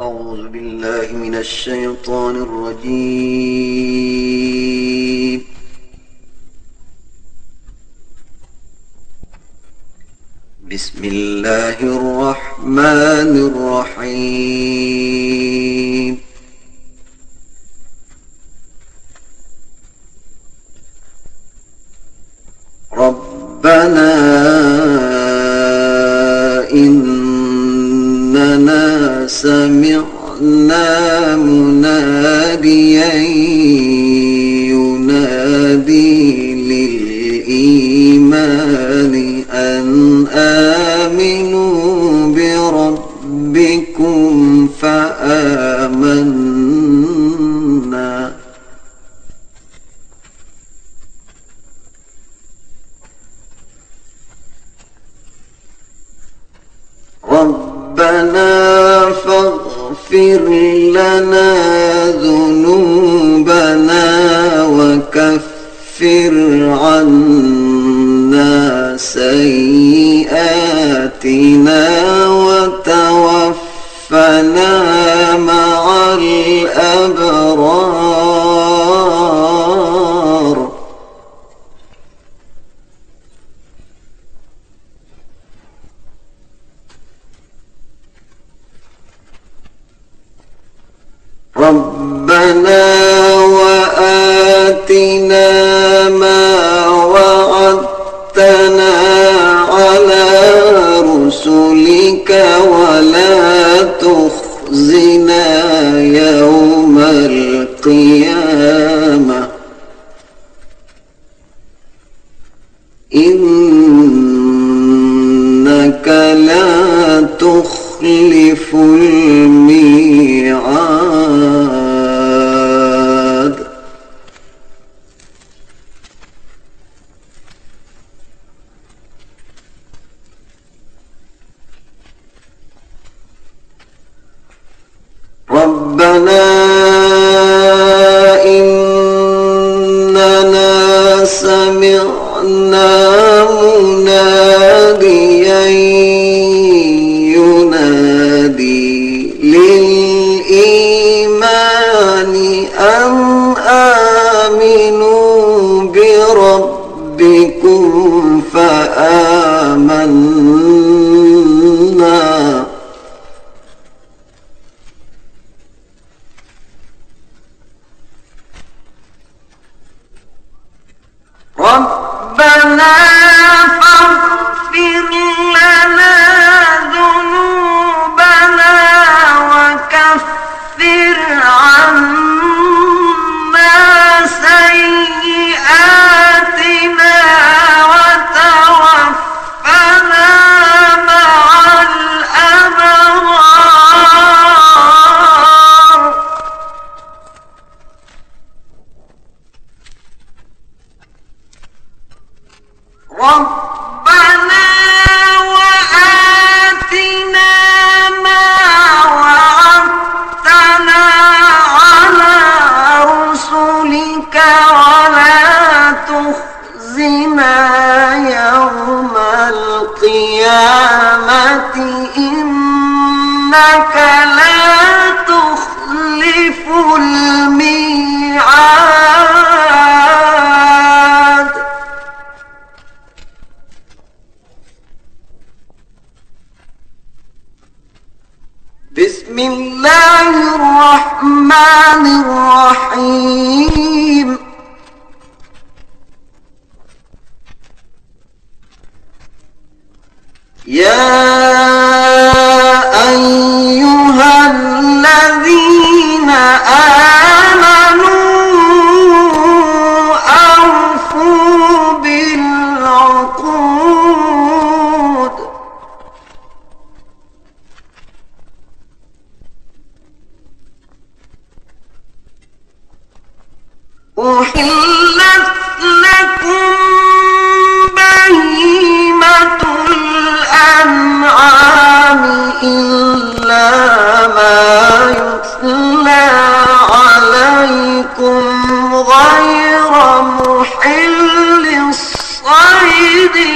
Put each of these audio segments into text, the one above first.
أعوذ بالله من الشيطان الرجيم. بسم الله الرحمن الرحيم. ربنا إن سمعنا مناديا ولا ربنا فاغفر لنا القيامة إنك يا أيها الذين آمنوا أوفوا بالعقود. أحل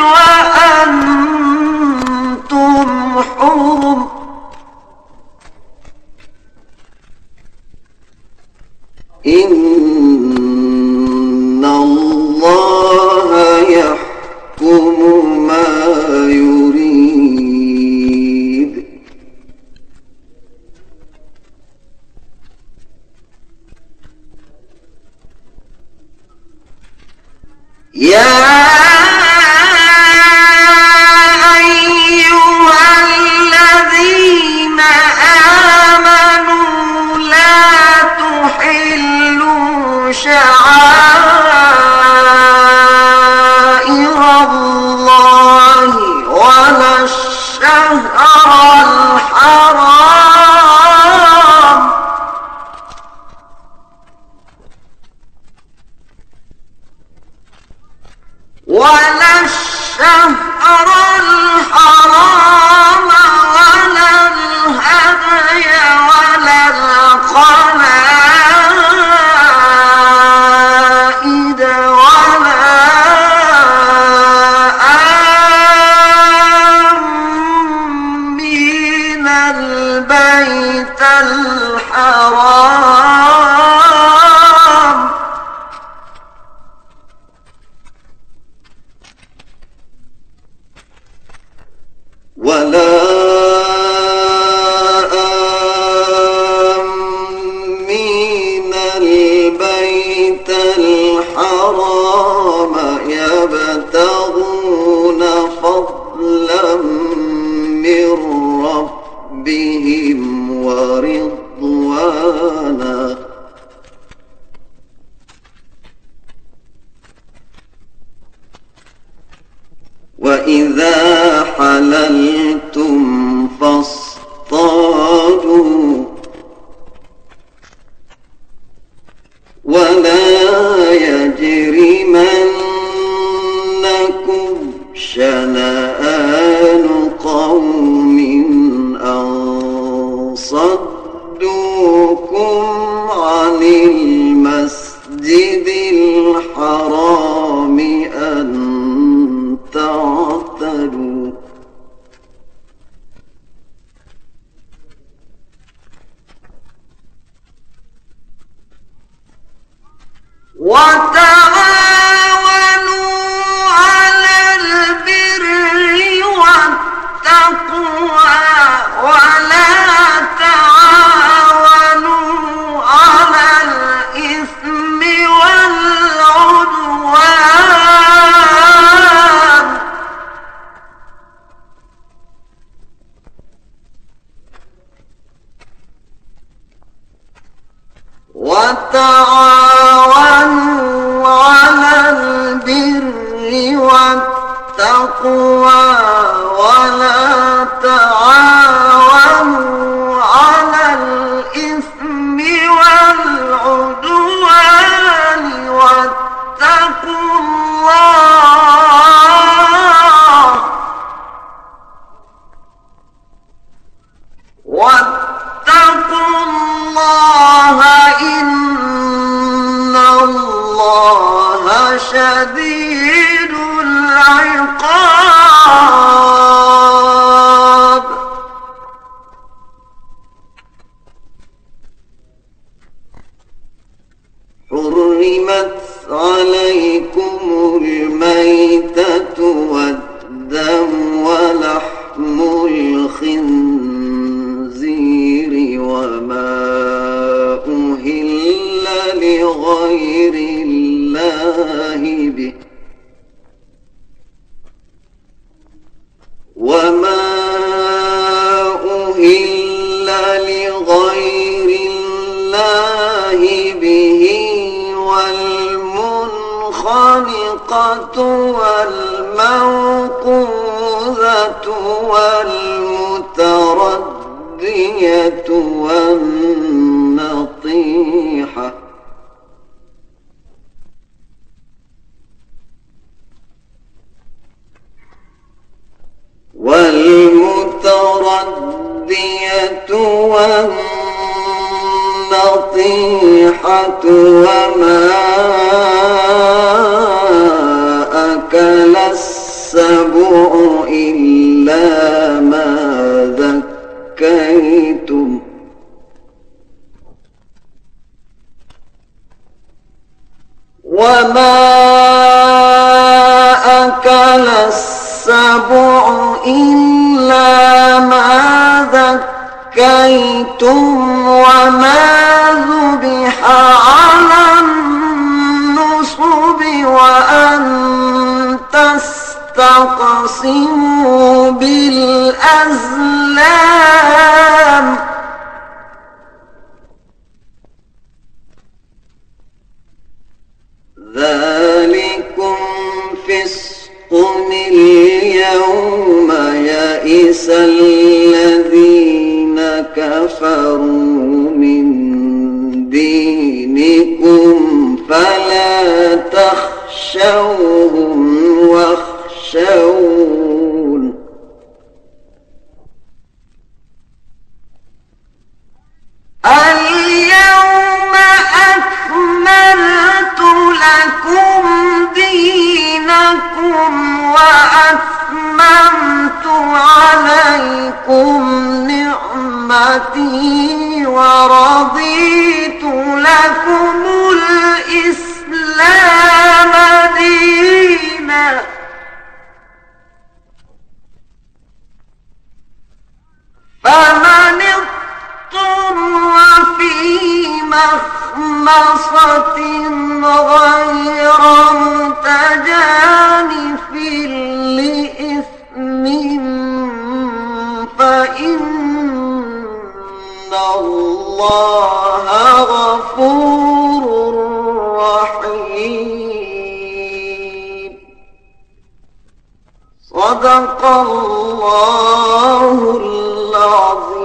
وأنتم حرم إن الله يحكم ما يريد. يا الشهر الحرام إذا حللتم فاصطادوا ولا يجرمنكم شنآن قوم أن صدوكم عن المسجد الحرام أن والتقوى ولا تعالى الخالقة والموقوذة والمتردية والنطيحة. والمتردية والنطيحة وما إلا ما ذكيتم. وما أكل السبع إلا ما ذكيتم وما ذبح على النصب وأن تسبح تقسموا بالأزلام. ذلكم فسق اليوم يئس الذين كفروا من دينكم فلا تخشوهم دينكم وأتممت عليكم نعمتي ورضيت لكم الإسلام دينا. فمن اضطر في مخمصة غير متجانف لإثم فإن الله غفور رحيم. صدق الله العظيم.